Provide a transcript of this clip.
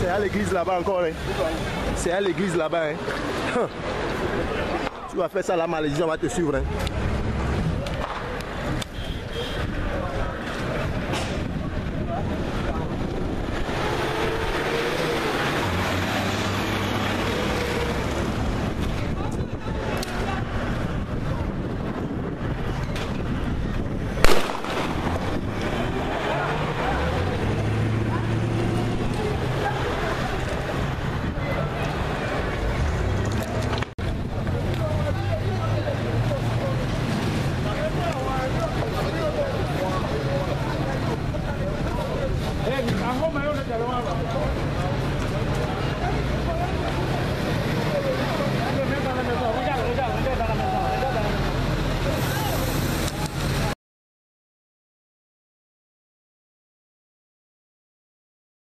C'est à l'église là-bas encore. Hein. C'est à l'église là-bas. Hein. Hum. tu vas faire ça, la malédiction va te suivre. Hein. 没有了 u dám.